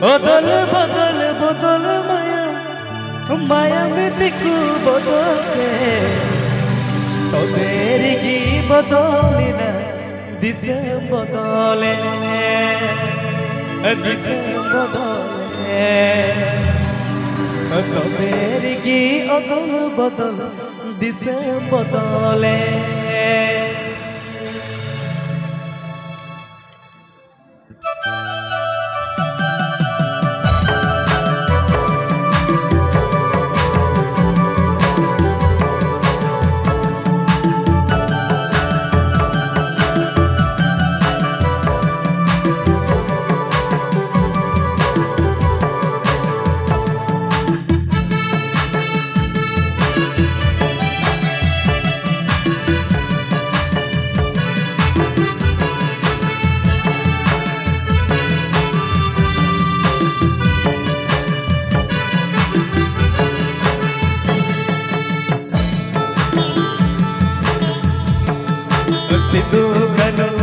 বদল বদল বদল মায়া। মায়া মেতিকু বদলে তোদের কি বদলে না? দিশে বদলে। দিশে বদলে। তোদের কি অদল, বদল? দিশে বদলে। ಇದು ಕನೋ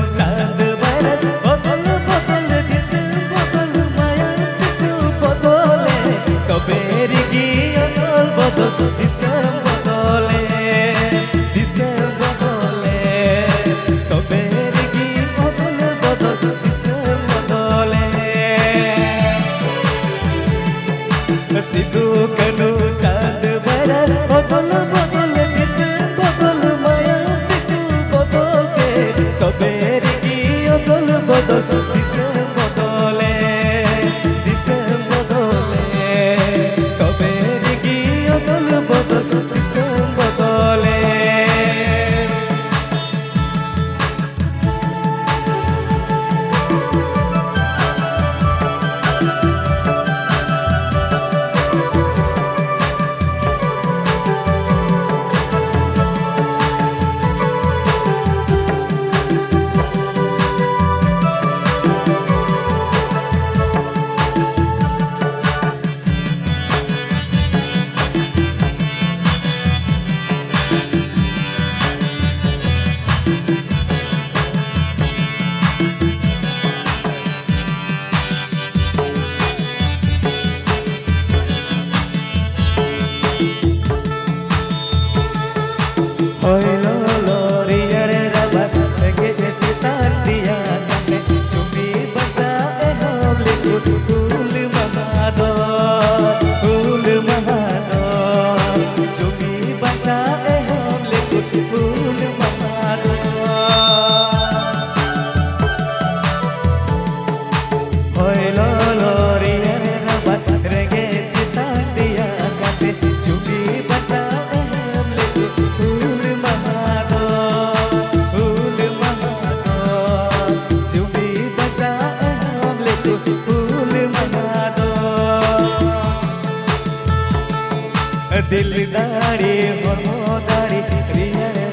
ದಿಲ್ದಾಡಿ ಹೊರದಾಡಿ ರಿಯಡೆ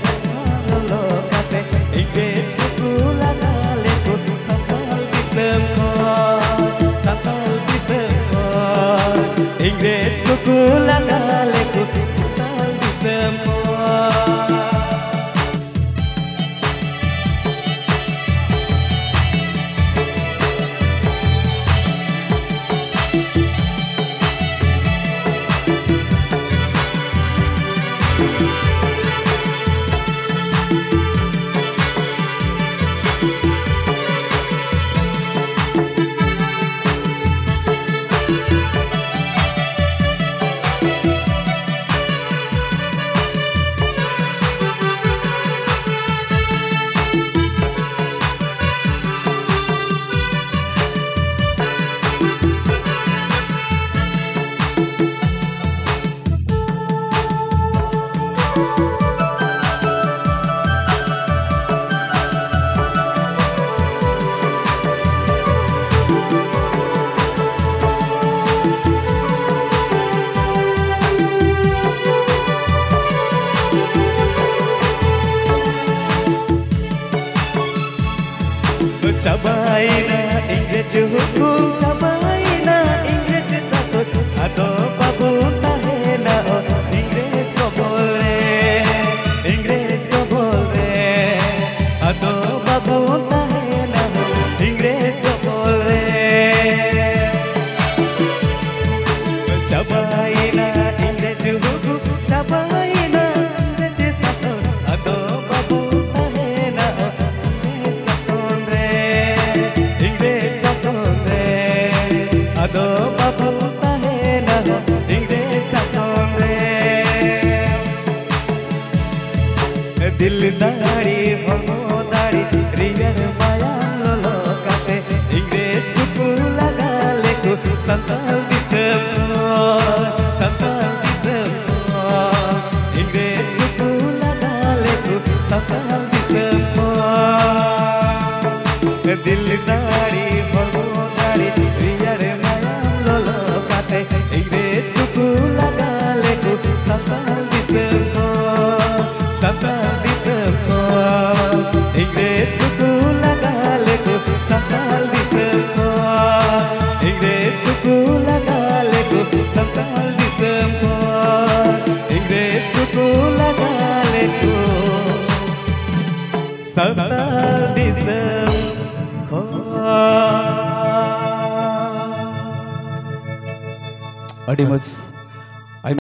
ಲೋಕತೆ ಇಂಗೇಜ್ ಕುಲ ನಾಲೆಕು ಸತಾಲ್ ಬಿಸಂ ಸತಾಲ್ ಬಿಸಂ ಇಂಗ್ರೇಜ್ ಕುಲ ನಾಲೆ Sabayna ingat hukum दिलदारी हम Santa Disem